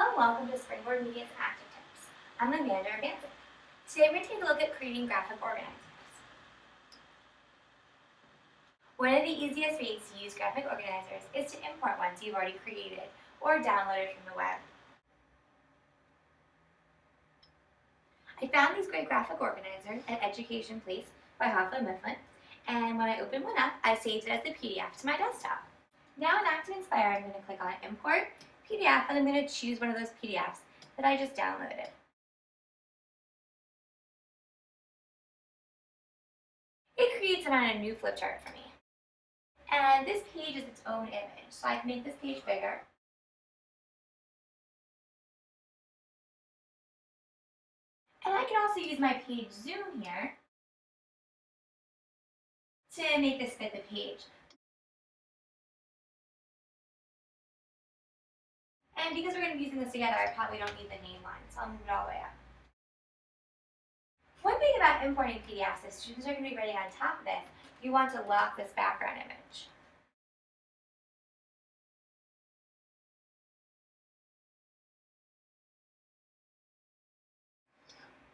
Hello welcome to Springboard Media's ActivTips. I'm Amanda Urbanson. Today we're going to take a look at creating graphic organizers. One of the easiest ways to use graphic organizers is to import ones you've already created or downloaded from the web. I found these great graphic organizers at Education Place by Houghton Mifflin, and when I opened one up, I saved it as a PDF to my desktop. Now in ActivInspire, I'm going to click on Import, PDF and I'm going to choose one of those PDFs that I just downloaded. It creates it on a new flipchart for me. And this page is its own image, so I can make this page bigger. And I can also use my page zoom here to make this fit the page. And because we're going to be using this together, I probably don't need the name line, so I'll move it all the way up. One thing about importing PDFs is students are going to be writing on top of this. You want to lock this background image.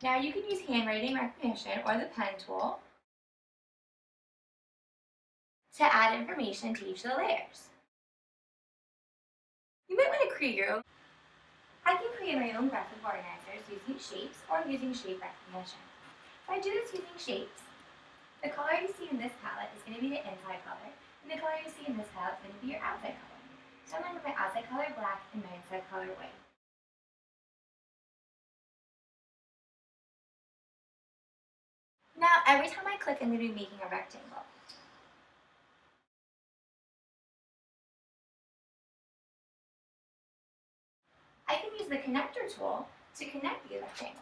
Now you can use handwriting recognition or the pen tool to add information to each of the layers. I can create my own graphic organizers using shapes or using shape recognition. If I do this using shapes, the color you see in this palette is going to be the inside color, and the color you see in this palette is going to be your outside color. So I'm going to make my outside color black and my inside color white. Now, every time I click, I'm going to be making a rectangle. Use the connector tool to connect the rectangles.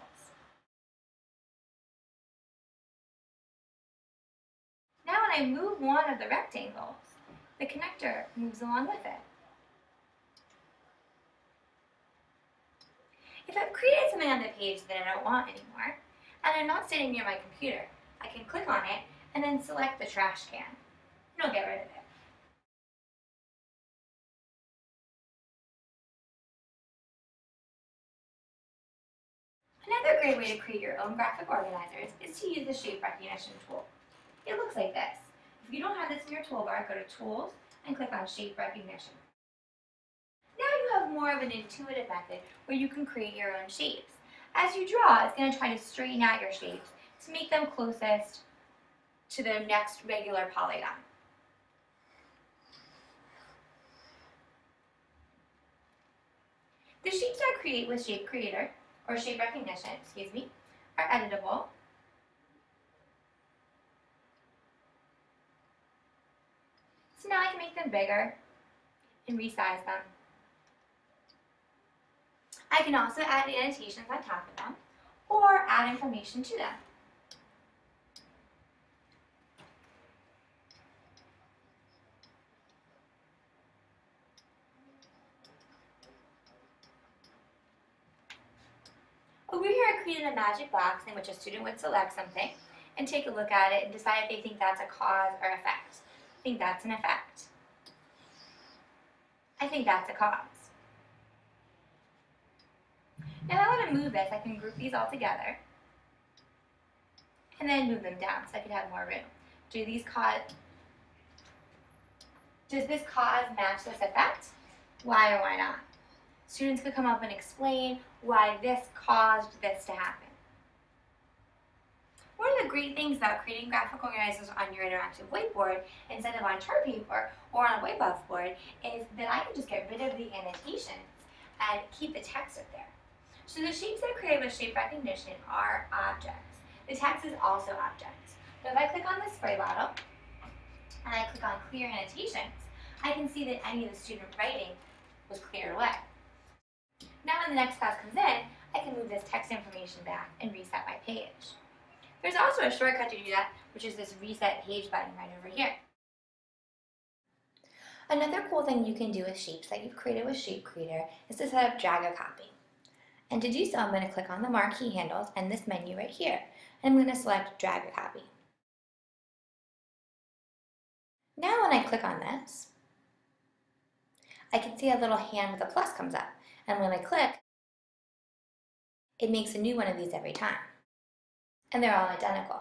Now when I move one of the rectangles, the connector moves along with it. If I've created something on the page that I don't want anymore, and I'm not sitting near my computer, I can click on it and then select the trash can, and I'll get rid of it. Another great way to create your own graphic organizers is to use the shape recognition tool. It looks like this. If you don't have this in your toolbar, go to Tools and click on Shape Recognition. Now you have more of an intuitive method where you can create your own shapes. As you draw, it's going to try to straighten out your shapes to make them closest to the next regular polygon. The shapes I create with Shape Creator or shape recognition, excuse me, are editable. So now I can make them bigger and resize them. I can also add annotations on top of them or add information to them. Over here I created a magic box in which a student would select something and take a look at it and decide if they think that's a cause or effect. I think that's an effect. I think that's a cause. Now I want to move this, I can group these all together and then move them down so I could have more room. Do these cause, does this cause match this effect? Why or why not? Students could come up and explain why this caused this to happen. One of the great things about creating graphic organizers on your interactive whiteboard instead of on chart paper or on a whiteboard board is that I can just get rid of the annotations and keep the text up there. So the shapes I create with shape recognition are objects. The text is also objects. So if I click on the spray bottle and I click on clear annotations, I can see that any of the student writing was cleared away. Now when the next class comes in, I can move this text information back and reset my page. There's also a shortcut to do that, which is this reset page button right over here. Another cool thing you can do with shapes that you've created with Shape Creator is to set up drag a copy. And to do so, I'm going to click on the marquee handles and this menu right here. And I'm going to select drag a copy. Now when I click on this, I can see a little hand with a plus comes up. And when I click, it makes a new one of these every time. And they're all identical.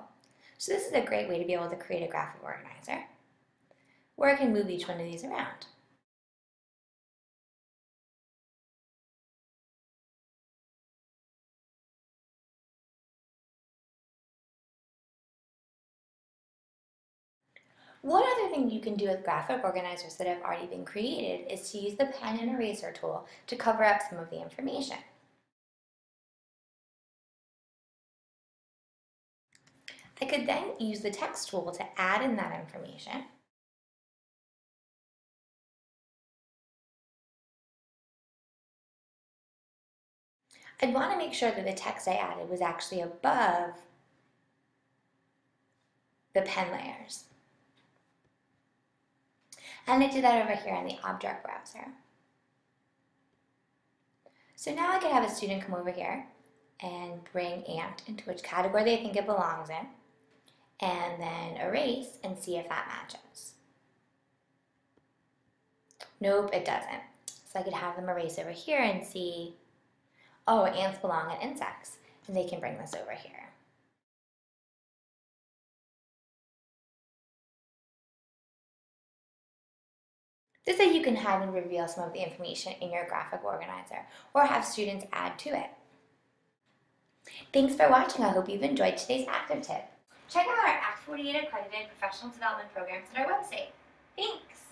So this is a great way to be able to create a graphic organizer where I can move each one of these around. One other thing you can do with graphic organizers that have already been created is to use the pen and eraser tool to cover up some of the information. I could then use the text tool to add in that information. I'd want to make sure that the text I added was actually above the pen layers. And I did that over here in the object browser. So now I could have a student come over here and bring ant into which category they think it belongs in, and then erase and see if that matches. Nope, it doesn't. So I could have them erase over here and see, oh, ants belong in insects, and they can bring this over here. This way you can hide and reveal some of the information in your graphic organizer or have students add to it. Thanks for watching. I hope you've enjoyed today's ActivTip. Check out our Act 48 accredited professional development programs at our website. Thanks!